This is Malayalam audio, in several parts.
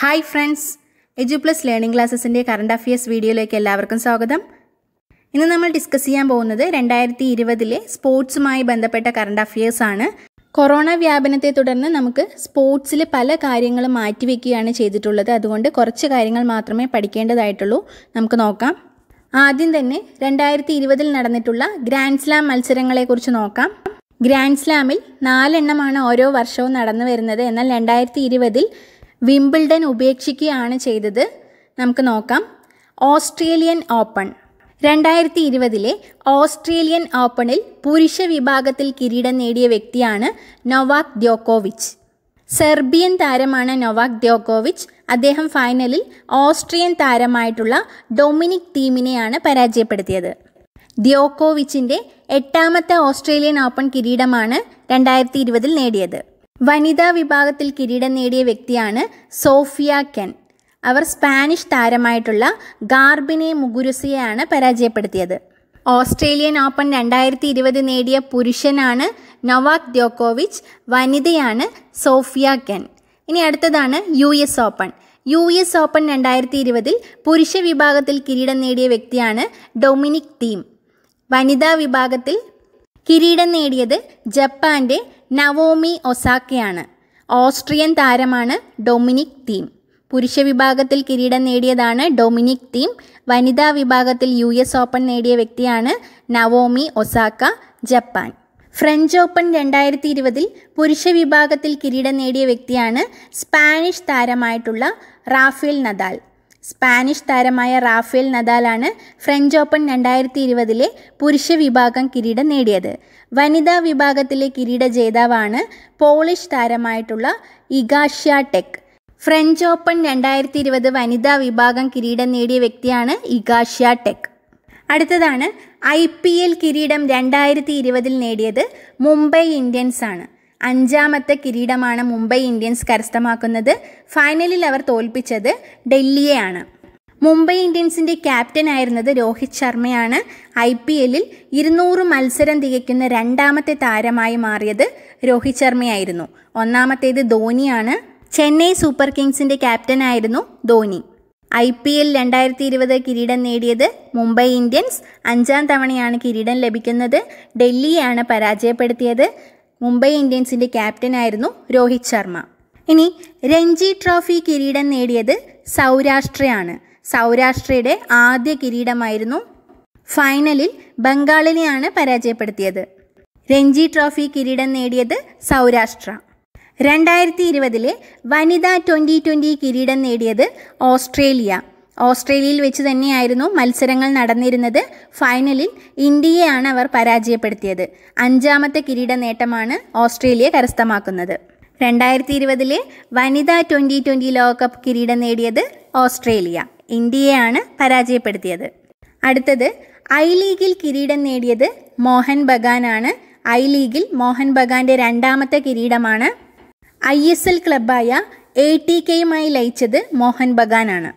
Hi friends Edu Plus Learning ക്ലാസ്സസിന്റെ current affairs വീഡിയോയിലേക്ക് എല്ലാവർക്കും സ്വാഗതം. ഇന്ന് നമ്മൾ ഡിസ്കസ് ചെയ്യാൻ പോകുന്നത് രണ്ടായിരത്തി ഇരുപതിലെ സ്പോർട്സുമായി ബന്ധപ്പെട്ട കറണ്ട് അഫയേഴ്സ് ആണ്. കൊറോണ വ്യാപനത്തെ തുടർന്ന് നമുക്ക് സ്പോർട്സിൽ പല കാര്യങ്ങളും മാറ്റിവെക്കുകയാണ് ചെയ്തിട്ടുള്ളത്. അതുകൊണ്ട് കുറച്ച് കാര്യങ്ങൾ മാത്രമേ പഠിക്കേണ്ടതായിട്ടുള്ളൂ. നമുക്ക് നോക്കാം. ആദ്യം തന്നെ രണ്ടായിരത്തി ഇരുപതിൽ നടന്നിട്ടുള്ള ഗ്രാൻഡ് സ്ലാം മത്സരങ്ങളെക്കുറിച്ച് നോക്കാം. ഗ്രാൻഡ് സ്ലാമിൽ നാലെണ്ണമാണ് ഓരോ വർഷവും നടന്നു വരുന്നത് എന്നാൽ രണ്ടായിരത്തി ഇരുപതിൽ വിംബിൾഡൺ ഉപേക്ഷിക്കുകയാണ് ചെയ്തത്. നമുക്ക് നോക്കാം. Australian Open. രണ്ടായിരത്തി ഇരുപതിലെ ഓസ്ട്രേലിയൻ ഓപ്പണിൽ പുരുഷ വിഭാഗത്തിൽ കിരീടം നേടിയ വ്യക്തിയാണ് നൊവാക് ദ്യോക്കോവിച്ച് സെർബിയൻ താരമാണ് നൊവാക് ദ്യോക്കോവിച്ച് അദ്ദേഹം ഫൈനലിൽ ഓസ്ട്രിയൻ താരമായിട്ടുള്ള ഡൊമിനിക് തീമിനെയാണ് പരാജയപ്പെടുത്തിയത്. ദ്യോക്കോവിച്ചിന്റെ എട്ടാമത്തെ ഓസ്ട്രേലിയൻ ഓപ്പൺ കിരീടമാണ് രണ്ടായിരത്തി ഇരുപതിൽ നേടിയത്. വനിതാ വിഭാഗത്തിൽ കിരീടം നേടിയ വ്യക്തിയാണ് സോഫിയ കെൻ. അവർ സ്പാനിഷ് താരമായിട്ടുള്ള ഗാർബിനെ മുഗുരുസിയെയാണ് പരാജയപ്പെടുത്തിയത്. ഓസ്ട്രേലിയൻ ഓപ്പൺ രണ്ടായിരത്തി ഇരുപത് നേടിയ പുരുഷനാണ് നൊവാക് ദ്യോക്കോവിച്ച് വനിതയാണ് സോഫിയ കെൻ. ഇനി അടുത്തതാണ് U S Open. U S Open രണ്ടായിരത്തി ഇരുപതിൽ പുരുഷ വിഭാഗത്തിൽ കിരീടം നേടിയ വ്യക്തിയാണ് ഡൊമിനിക് തീം. വനിതാ വിഭാഗത്തിൽ കിരീടം നേടിയത് ജപ്പാന്റെ നവോമി ഒസാക്കയാണ്. ഓസ്ട്രിയൻ താരമാണ് ഡൊമിനിക് തീം. പുരുഷ വിഭാഗത്തിൽ കിരീടം നേടിയതാണ് ഡൊമിനിക് തീം. വനിതാ വിഭാഗത്തിൽ യു എസ് ഓപ്പൺ നേടിയ വ്യക്തിയാണ് Naomi Osaka Japan. French open രണ്ടായിരത്തി ഇരുപതിൽ പുരുഷ വിഭാഗത്തിൽ കിരീടം നേടിയ വ്യക്തിയാണ് സ്പാനിഷ് താരമായിട്ടുള്ള റാഫേൽ നദാൽ. സ്പാനിഷ് താരമായ റാഫേൽ നദാലാണ് ഫ്രഞ്ച് ഓപ്പൺ രണ്ടായിരത്തി ഇരുപതിലെ പുരുഷ വിഭാഗം കിരീടം നേടിയത്. വനിതാ വിഭാഗത്തിലെ കിരീട ജേതാവാണ് പോളിഷ് താരമായിട്ടുള്ള ഇഗാഷ്യ ടെക്. ഫ്രഞ്ച് ഓപ്പൺ രണ്ടായിരത്തി ഇരുപത് വനിതാ വിഭാഗം കിരീടം നേടിയ വ്യക്തിയാണ് ഇഗാഷ്യ ടെക്. അടുത്തതാണ് ഐ പി എൽ കിരീടം രണ്ടായിരത്തി ഇരുപതിൽ നേടിയത് മുംബൈ ഇന്ത്യൻസ് ആണ് അഞ്ചാമത്തെ കിരീടമാണ് മുംബൈ ഇന്ത്യൻസ് കരസ്ഥമാക്കുന്നത്. ഫൈനലിൽ അവർ തോൽപ്പിച്ചത് ഡൽഹിയെയാണ്. മുംബൈ ഇന്ത്യൻസിന്റെ ക്യാപ്റ്റൻ ആയിരുന്നത് രോഹിത് ശർമ്മയാണ്. ഐ പി എല്ലിൽ ഇരുന്നൂറ് മത്സരം തികയ്ക്കുന്ന രണ്ടാമത്തെ താരമായി മാറിയത് രോഹിത് ശർമ്മയായിരുന്നു. ഒന്നാമത്തേത് ധോനിയാണ് ചെന്നൈ സൂപ്പർ കിങ്സിന്റെ ക്യാപ്റ്റൻ ആയിരുന്നു ധോനി ഐ പി എൽ രണ്ടായിരത്തി ഇരുപത് കിരീടം നേടിയത് മുംബൈ ഇന്ത്യൻസ്. അഞ്ചാം തവണയാണ് കിരീടം ലഭിക്കുന്നത് ഡൽഹിയാണ് പരാജയപ്പെടുത്തിയത്. മുംബൈ ഇന്ത്യൻസിന്റെ ക്യാപ്റ്റനായിരുന്നു രോഹിത് ശർമ്മ. ഇനി രഞ്ജി ട്രോഫി കിരീടം നേടിയത് സൗരാഷ്ട്രയാണ്. സൗരാഷ്ട്രയുടെ ആദ്യ കിരീടമായിരുന്നു ഫൈനലിൽ ബംഗാളിനെയാണ് പരാജയപ്പെടുത്തിയത്. രഞ്ജി ട്രോഫി കിരീടം നേടിയത് സൗരാഷ്ട്ര. രണ്ടായിരത്തി ഇരുപതിലെ വനിതാ ട്വന്റി ട്വന്റി കിരീടം നേടിയത് ഓസ്ട്രേലിയ. ഓസ്ട്രേലിയയിൽ വെച്ച് തന്നെയായിരുന്നു മത്സരങ്ങൾ നടന്നിരുന്നത്. ഫൈനലിൽ ഇന്ത്യയെയാണ് അവർ പരാജയപ്പെടുത്തിയത്. അഞ്ചാമത്തെ കിരീട നേട്ടമാണ് ഓസ്ട്രേലിയ കരസ്ഥമാക്കുന്നത്. രണ്ടായിരത്തി ഇരുപതിലെ വനിതാ ട്വന്റി ട്വന്റി ലോകകപ്പ് കിരീടം നേടിയത് ഓസ്ട്രേലിയ. ഇന്ത്യയെയാണ് പരാജയപ്പെടുത്തിയത്. അടുത്തത് ഐ ലീഗിൽ കിരീടം നേടിയത് മോഹൻ ബഗാനാണ്. ഐ ലീഗിൽ മോഹൻ ബഗാന്റെ രണ്ടാമത്തെ കിരീടമാണ് ഐ എസ് എൽ ക്ലബായ എ ടി കെയുമായി ലയിച്ചത് മോഹൻ ബഗാനാണ്.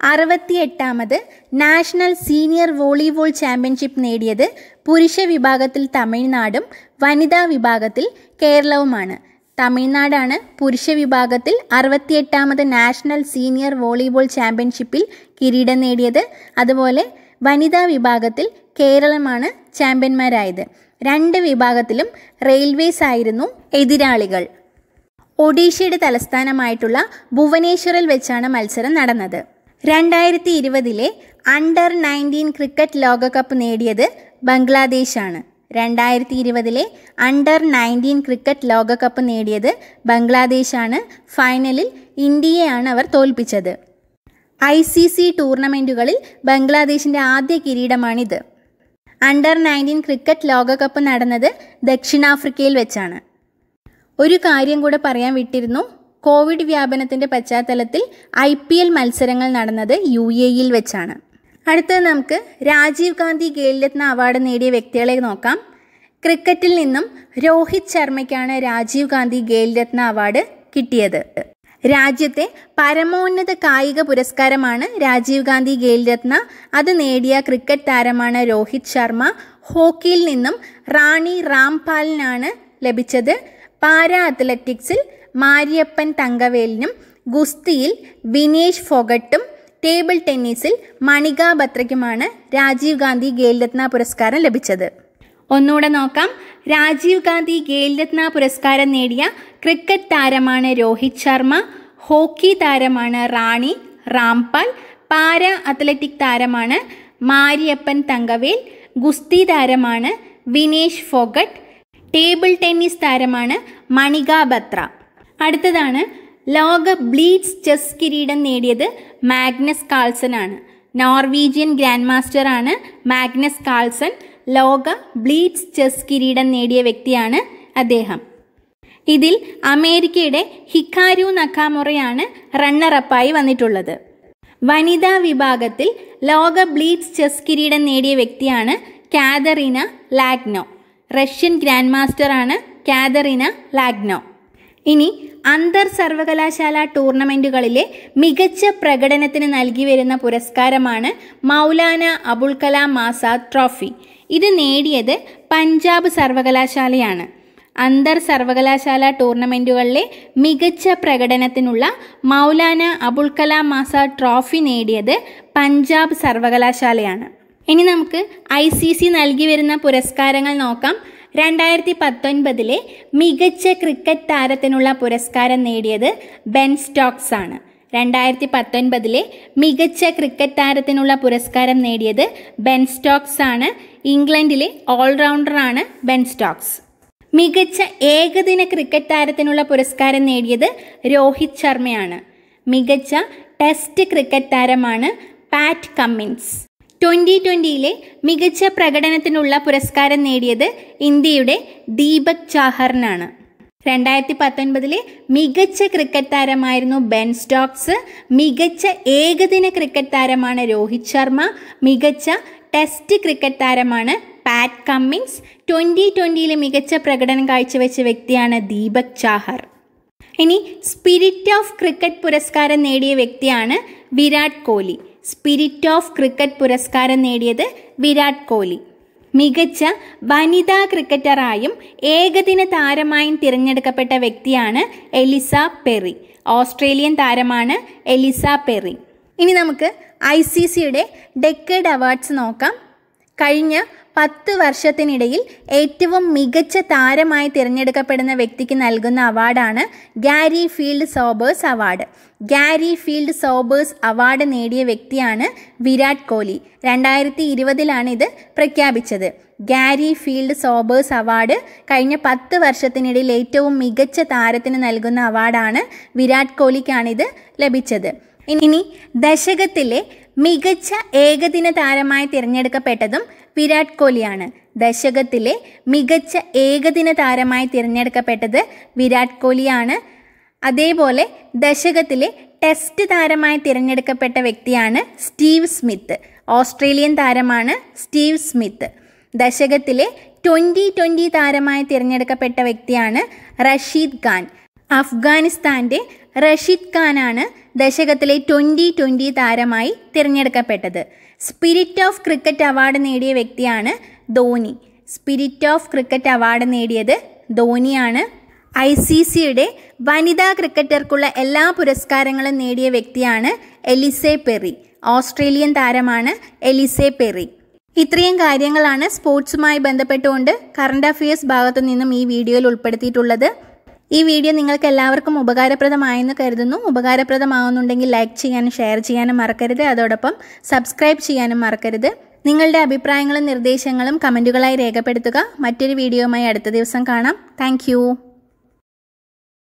അറുപത്തിയെട്ടാമത് നാഷണൽ സീനിയർ വോളിബോൾ ചാമ്പ്യൻഷിപ്പ് നേടിയത് പുരുഷ വിഭാഗത്തിൽ തമിഴ്നാടും വനിതാ വിഭാഗത്തിൽ കേരളവുമാണ്. തമിഴ്നാടാണ് പുരുഷ വിഭാഗത്തിൽ അറുപത്തിയെട്ടാമത് നാഷണൽ സീനിയർ വോളിബോൾ ചാമ്പ്യൻഷിപ്പിൽ കിരീടം നേടിയത്. അതുപോലെ വനിതാ വിഭാഗത്തിൽ കേരളമാണ് ചാമ്പ്യന്മാരായത്. രണ്ട് വിഭാഗത്തിലും റെയിൽവേസ് ആയിരുന്നു എതിരാളികൾ. ഒഡീഷയുടെ തലസ്ഥാനമായിട്ടുള്ള ഭുവനേശ്വറിൽ വെച്ചാണ് മത്സരം നടന്നത്. രണ്ടായിരത്തി ഇരുപതിലെ അണ്ടർ നയന്റീൻ ക്രിക്കറ്റ് ലോകകപ്പ് നേടിയത് ബംഗ്ലാദേശാണ്. രണ്ടായിരത്തി ഇരുപതിലെ അണ്ടർ നയന്റീൻ ക്രിക്കറ്റ് ലോകകപ്പ് നേടിയത് ബംഗ്ലാദേശാണ്. ഫൈനലിൽ ഇന്ത്യയെയാണ് അവർ തോൽപ്പിച്ചത്. ഐ സി സി ടൂർണമെന്റുകളിൽ ബംഗ്ലാദേശിന്റെ ആദ്യ കിരീടമാണിത്. അണ്ടർ നയന്റീൻ ക്രിക്കറ്റ് ലോകകപ്പ് നടന്നത് ദക്ഷിണാഫ്രിക്കയിൽ വെച്ചാണ്. ഒരു കാര്യം കൂടെ പറയാൻ വിട്ടിരുന്നു. കോവിഡ് വ്യാപനത്തിന്റെ പശ്ചാത്തലത്തിൽ ഐ പി എൽ മത്സരങ്ങൾ നടന്നത് യു എ ഇയിൽ വെച്ചാണ്. അടുത്തത് നമുക്ക് രാജീവ് ഗാന്ധി ഖേൽരത്ന അവാർഡ് നേടിയ വ്യക്തികളെ നോക്കാം. ക്രിക്കറ്റിൽ നിന്നും രോഹിത് ശർമ്മയ്ക്കാണ് രാജീവ് ഗാന്ധി ഖേൽരത്ന അവാർഡ് കിട്ടിയത്. രാജ്യത്തെ പരമോന്നത കായിക പുരസ്കാരമാണ് രാജീവ് ഗാന്ധി ഖേൽരത്ന അത് നേടിയ ക്രിക്കറ്റ് താരമാണ് രോഹിത് ശർമ്മ. ഹോക്കിയിൽ നിന്നും റാണി റാംപാലിനാണ് ലഭിച്ചത്. പാരാ അത്ലറ്റിക്സിൽ മാരിയപ്പൻ തങ്കവേലിനും ഗുസ്തിയിൽ വിനേഷ് ഫോഗട്ടും ടേബിൾ ടെന്നീസിൽ മണിക ബത്രയ്ക്കുമാണ് രാജീവ് ഗാന്ധി ഖേൽരത്ന പുരസ്കാരം ലഭിച്ചത്. ഒന്നുകൂടെ നോക്കാം. രാജീവ് ഗാന്ധി ഖേൽരത്ന പുരസ്കാരം നേടിയ ക്രിക്കറ്റ് താരമാണ് രോഹിത് ശർമ്മ ഹോക്കി താരമാണ് റാണി റാംപാൽ പാര അത്ലറ്റിക് താരമാണ് മാരിയപ്പൻ തങ്കവേൽ ഗുസ്തി താരമാണ് വിനേഷ് ഫോഗട്ട് ടേബിൾ ടെന്നീസ് താരമാണ് മണിക ബത്ര. അടുത്തതാണ് ലോക ബ്ലീഡ്സ് ചെസ് കിരീടം നേടിയത് മാഗ്നസ് കാൾസൺ ആണ്. നോർവീജിയൻ ഗ്രാൻഡ് മാസ്റ്റർ ആണ് മാഗ്നസ് കാൾസൺ. ലോക ബ്ലീഡ്സ് ചെസ് കിരീടം നേടിയ വ്യക്തിയാണ് അദ്ദേഹം. ഇതിൽ അമേരിക്കയുടെ ഹിക്കാരു നക്കാമുറയാണ് റണ്ണറപ്പായി വന്നിട്ടുള്ളത്. വനിതാ വിഭാഗത്തിൽ ലോക ബ്ലീഡ്സ് ചെസ് കിരീടം നേടിയ വ്യക്തിയാണ് കാതറിന ലാഗ്നോ. റഷ്യൻ ഗ്രാൻഡ് മാസ്റ്ററാണ് കാതറിന ലാഗ്നോ. ഇനി അന്തർ സർവകലാശാല ടൂർണമെന്റുകളിലെ മികച്ച പ്രകടനത്തിന് നൽകി വരുന്ന പുരസ്കാരമാണ് മൗലാന അബുൽ കലാം ആസാദ് ട്രോഫി. ഇത് നേടിയത് പഞ്ചാബ് സർവകലാശാലയാണ്. അന്തർ സർവകലാശാല ടൂർണമെന്റുകളിലെ മികച്ച പ്രകടനത്തിനുള്ള മൗലാന അബുൽ കലാം ആസാദ് ട്രോഫി നേടിയത് പഞ്ചാബ് സർവകലാശാലയാണ്. ഇനി നമുക്ക് ഐ സി സി നൽകി വരുന്ന പുരസ്കാരങ്ങൾ നോക്കാം. രണ്ടായിരത്തി പത്തൊൻപതിലെ മികച്ച ക്രിക്കറ്റ് താരത്തിനുള്ള പുരസ്കാരം നേടിയത് ബെൻ സ്റ്റോക്സ് ആണ്. രണ്ടായിരത്തി പത്തൊൻപതിലെ മികച്ച ക്രിക്കറ്റ് താരത്തിനുള്ള പുരസ്കാരം നേടിയത് ബെൻ സ്റ്റോക്സ് ആണ്. ഇംഗ്ലണ്ടിലെ ഓൾറൗണ്ടറാണ് ബെൻ സ്റ്റോക്സ്. മികച്ച ഏകദിന ക്രിക്കറ്റ് താരത്തിനുള്ള പുരസ്കാരം നേടിയത് രോഹിത് ശർമ്മയാണ്. മികച്ച ടെസ്റ്റ് ക്രിക്കറ്റ് താരമാണ് പാറ്റ് കമ്മിൻസ്. ട്വന്റി ട്വന്റിയിലെ മികച്ച പ്രകടനത്തിനുള്ള പുരസ്കാരം നേടിയത് ഇന്ത്യയുടെ ദീപക് ചാഹറിനാണ്. രണ്ടായിരത്തി പത്തൊൻപതിലെ മികച്ച ക്രിക്കറ്റ് താരമായിരുന്നു ബെൻ സ്റ്റോക്സ്. മികച്ച ഏകദിന ക്രിക്കറ്റ് താരമാണ് രോഹിത് ശർമ്മ. മികച്ച ടെസ്റ്റ് ക്രിക്കറ്റ് താരമാണ് പാറ്റ് കമ്മിങ്സ് ട്വന്റി ട്വന്റിയിലെ മികച്ച പ്രകടനം കാഴ്ചവെച്ച വ്യക്തിയാണ് ദീപക് ചാഹർ. ഇനി സ്പിരിറ്റ് ഓഫ് ക്രിക്കറ്റ് പുരസ്കാരം നേടിയ വ്യക്തിയാണ് Virat Kohli. Spirit of cricket പുരസ്കാരം നേടിയത് വിരാട് കോഹ്ലി. മികച്ച വനിതാ ക്രിക്കറ്ററായും ഏകദിന താരമായും തിരഞ്ഞെടുക്കപ്പെട്ട വ്യക്തിയാണ് എലിസ പെറി. ഓസ്ട്രേലിയൻ താരമാണ് എലിസ പെറി. ഇനി നമുക്ക് ഐ സി സിയുടെ ഡെക്കേഡ് അവാർഡ്സ് നോക്കാം. കഴിഞ്ഞ പത്ത് വർഷത്തിനിടയിൽ ഏറ്റവും മികച്ച താരമായി തിരഞ്ഞെടുക്കപ്പെടുന്ന വ്യക്തിക്ക് നൽകുന്ന അവാർഡാണ് Garfield Sobers award. Garfield Sobers award നേടിയ വ്യക്തിയാണ് വിരാട് കോഹ്ലി. രണ്ടായിരത്തി ഇരുപതിലാണ് ഇത് പ്രഖ്യാപിച്ചത്. ഗാരി ഫീൽഡ് സോബേഴ്സ് അവാർഡ് കഴിഞ്ഞ പത്ത് വർഷത്തിനിടയിൽ ഏറ്റവും മികച്ച താരത്തിന് നൽകുന്ന അവാർഡാണ് വിരാട് കോഹ്ലിക്കാണിത് ലഭിച്ചത്. ഇനി ദശകത്തിലെ മികച്ച ഏകദിന താരമായി തിരഞ്ഞെടുക്കപ്പെട്ടതും വിരാട് കോഹ്ലിയാണ്. ദശകത്തിലെ മികച്ച ഏകദിന താരമായി തിരഞ്ഞെടുക്കപ്പെട്ടത് വിരാട് കോഹ്ലിയാണ്. അതേപോലെ ദശകത്തിലെ ടെസ്റ്റ് താരമായി തിരഞ്ഞെടുക്കപ്പെട്ട വ്യക്തിയാണ് സ്റ്റീവ് സ്മിത്ത്. ഓസ്ട്രേലിയൻ താരമാണ് സ്റ്റീവ് സ്മിത്ത്. ദശകത്തിലെ ട്വന്റി ട്വന്റി താരമായി തിരഞ്ഞെടുക്കപ്പെട്ട വ്യക്തിയാണ് റഷീദ് ഖാൻ. അഫ്ഗാനിസ്ഥാന്റെ റഷീദ് ഖാനാണ് ദശകത്തിലെ ട്വന്റി ട്വന്റി താരമായി തിരഞ്ഞെടുക്കപ്പെട്ടത്. സ്പിരിറ്റ് ഓഫ് ക്രിക്കറ്റ് അവാർഡ് നേടിയ വ്യക്തിയാണ് Dhoni spirit of cricket award നേടിയത് ധോനിയാണ് ഐ സി സിയുടെ വനിതാ ക്രിക്കറ്റർക്കുള്ള എല്ലാ പുരസ്കാരങ്ങളും നേടിയ വ്യക്തിയാണ് എലിസെ പെറി. ഓസ്ട്രേലിയൻ താരമാണ് എലിസെ പെറി. ഇത്രയും കാര്യങ്ങളാണ് സ്പോർട്സുമായി ബന്ധപ്പെട്ടുകൊണ്ട് കറണ്ട് അഫയേഴ്സ് ഭാഗത്തു നിന്നും ഈ വീഡിയോയിൽ ഉൾപ്പെടുത്തിയിട്ടുള്ളത്. ഈ വീഡിയോ നിങ്ങൾക്ക് എല്ലാവർക്കും ഉപകാരപ്രദമായെന്ന് കരുതുന്നു. ഉപകാരപ്രദമാവുന്നുണ്ടെങ്കിൽ ലൈക്ക് ചെയ്യാനും ഷെയർ ചെയ്യാനും മറക്കരുത്. അതോടൊപ്പം സബ്സ്ക്രൈബ് ചെയ്യാനും മറക്കരുത്. നിങ്ങളുടെ അഭിപ്രായങ്ങളും നിർദ്ദേശങ്ങളും കമന്റുകളായി രേഖപ്പെടുത്തുക. മറ്റൊരു വീഡിയോയുമായി അടുത്ത ദിവസം കാണാം. താങ്ക്